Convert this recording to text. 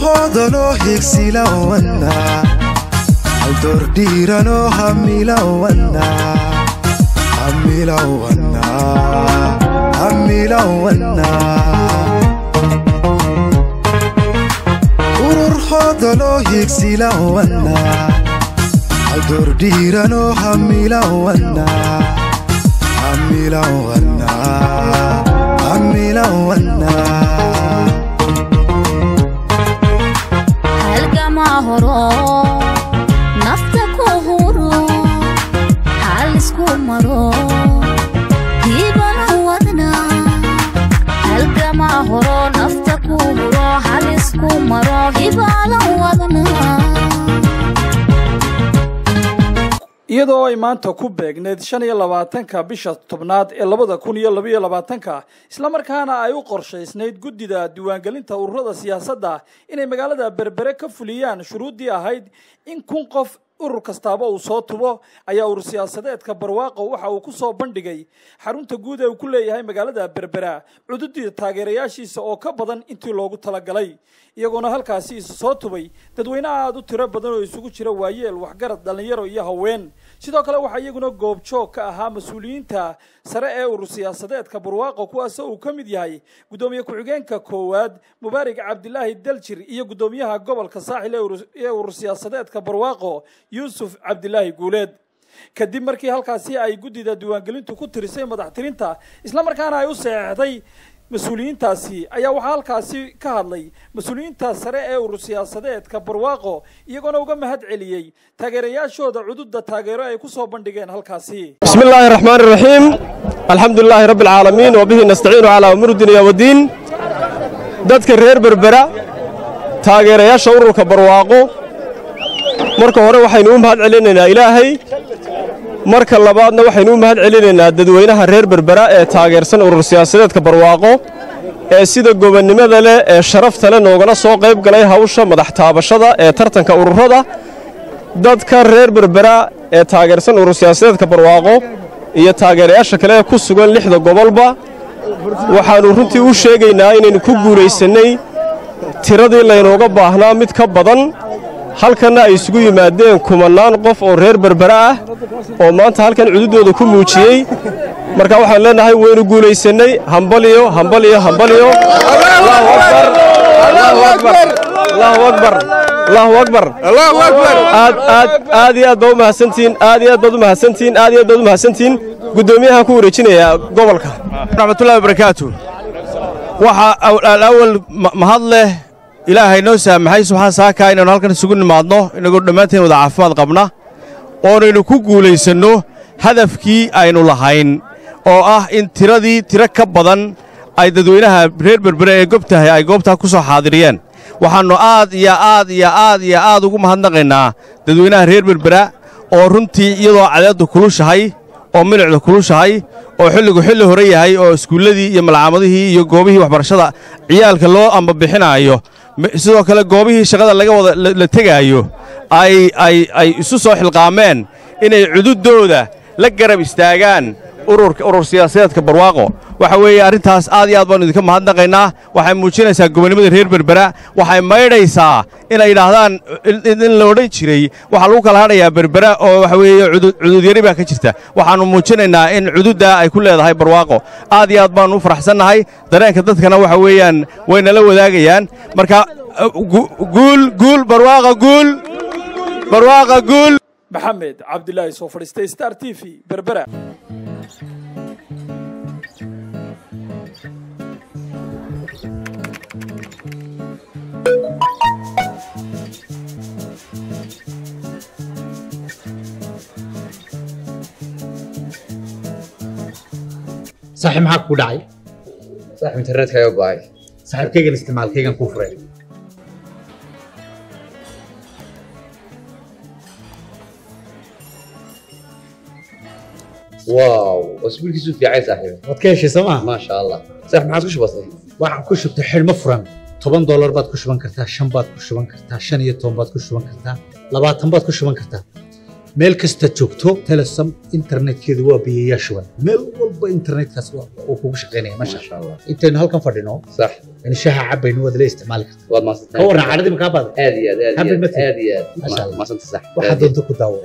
hoodanoo hiigsila owanna haldordhiiranoo hammila owanna hammila owanna hammila owanna urur hoodanoo hiigsila owanna haldordhiiranoo hammila owanna hammila owanna hammila owanna mahrum iyadoo ay maanta ku beegneyd shan iyo labaatanka bisha tobnaad ee labada kun iyo labaiyo labaatanka islamarkaana ay u qorshaysnayd guddida diiwaangelinta ururada siyaasadda inay magaalada berbere ka fuliyaan shuruuddii ahayd in kun qof urur kastaaba uu soo tubo ayaa urur siyaasadeedka barwaaqo waxa uu ku soo bandhigay. Xarunta guud ee uu ku leeyahay magaalada berbera cududii taageerayaashiisa oo ka badan intii loogu talagalay. Iyagoona halkaasi isa soo tubay dadweyne aada u tiro badan oo isugu jira waayeel waxgarad dhallinyaro iyo haween. Sidoo kale waxaa iyaguna goobjoog ka ahaa mas'uuliyiinta sare ee urur siyaasadeedka barwaaqo kuwaasoo uu ka mid yahay guddoomiye ku-xigeenka koowaad mubaarig cabdilaahi daljir iyo guddoomiyaha gobolka saaxil ee urur- ee urur siyaasadeedka barwaaqo yuusuf cabdilaahi guuleed. Kadib markii halkaasi ay guddida diiwaangelintu ku tirisay madaxtirinta isla markaana ay u seexday mas'uuliyiintaasi ayaa waxaa halkaasi ka hadlay mas'uuliyiinta sare ee urur siyaasadeedka barwaaqo iyagoona uga mahad celiyey taageerayaashooda cududda taageero ay ku soo bandhigeen halkaasi. Bismi illaahi raxmaan iraxiim alxamdu lilaahi rabbi alcaalamiin wabihi nastaciinu calaa umuruddiniya wadiin. Dadka reer berbera taageerayaasha ururka barwaaqo marka hore waxaynu u mahad celinaynaa ilaahay. Marka labaadna waxaynu u mahad celinaynaa dadweynaha reer berbera ee taageersan urur siyaasadeedka barwaaqo ee sida gobonnimada leh ee sharafta leh noogala soo qayb galay hawsha madax taabashada ee tartanka ururada. Dadka reer berbera ee taageersan urur siyaasadeedka barwaaqo iyo taageerayaasha kale ee ku sugan lixda gobolba waxaannu runtii u sheegaynaa inaynu ku guulaysannay tiradii laynooga baahnaa mid ka badan halkanna ay isugu yimaadeen kumannaan qof oo reer berbera ah oo maanta halkan cududooda ku muujiyey. Marka waxaan leennahay waynu guulaysannay hambaliyo hambaliyo akbar. Aad iyo aad baa u mahadsantihiin aad iyo aad baad u mahadsantihiin aad iyo aad baad u mahadsantihiin guddoomiyahan ku wareejinayaa gobolka. Raxmatullahi wabarakaatu waxaa alawal mahad leh ilaahay noo saamaxay subxaan saaka inaynu halkan isugu nimaadno inagoo dhammaanteen wada caafimaad qabna oonaynu ku guulaysanno hadafkii aynu lahayn oo ah in tiradii tiro ka badan ay dadweynaha reer berbere ee gobtahay ay goobtaa ku soo xaadiriyeen. Waxaannu aad iyo aad iyo aad iyo aad ugu mahadnaqaynaa dadweynaha reer berbera oo runtii iyadoo cadeeddu kulushahay oo milicdu kulushahay oo xilligu xilli hore yahay oo iskuulladii iyo malcaamadihii iyo goobihii waxbarashada ciyaalka loo ambabixinaayo sidoo kale goobihii shaqada laga wada la- tegaayo ay ay ay isu soo xilqaameen inay cududooda la garab istaagaan urur siyaasadeedka barwaaqo. Waxa weeye arrintaas aad iyo aad baannu idinka mahadnaqaynaa. Waxay muujinaysaa gobonnimada reer berbera. Waxay maydhaysaa inay yidhaahdaan in la odhan jiray. Waxaa lagu kala hadhayaa berbera oo waxa weeye cudud cududyari baa ka jirta. Waxaannu muujinaynaa in cududdaa ay ku leedahay barwaaqo. Aad iyo aad baannu u faraxsannahay. Dareenka dadkana waxa weeyaan way nala wadaagayaan. Marka gu- guul guul barwaaqa guul. Barwaaqa guul. Maxamed cabdilaahi soo fadhiistay star t v berbera saaxiib maxaa kugu dhacay? Saaxiib internetka ayaa go'ay saaxiibkaygan isticmaalkaygan kuu furay. Waaw wasbiilkiisu fiicay saaxiib waad ka heshay sooma maasha allah saaxiib maxaad ku shubatay waxaan ku shubtay xidhmo furan. Toban doolar baad ku shuban kartaa shan baad ku shuban kartaa shan iyo toban baad ku shuban kartaa labaatan baad ku shuban kartaa meel kasta joogto telesom internetkeedu waa biyayaa shuban meel walba internetkaas uu kugu shaqaynaya masha allah intaynu halkan fadhino? Sax. Yani shaha cabaynu waad la isticmaali kartaa waad maasantay ka warran cadhadii makaa badan aad iyo aad aad iyo aad aad iyo aad. Maasanta sax. Iyo doonto ku daawo.